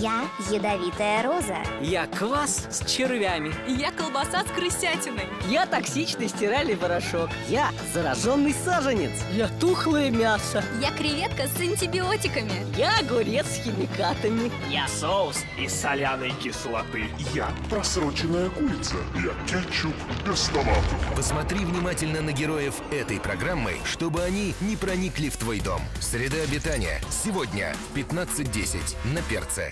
Я ядовитая роза. Я квас с червями. Я колбаса с крысятиной. Я токсичный стиральный порошок. Я зараженный саженец. Я тухлое мясо. Я креветка с антибиотиками. Я огурец с химикатами. Я соус из соляной кислоты. Я просроченная курица. Я кетчуп без томатов. Посмотри внимательно на героев этой программы, чтобы они не проникли в твой дом. Среда обитания. Сегодня в 15.10 на перце.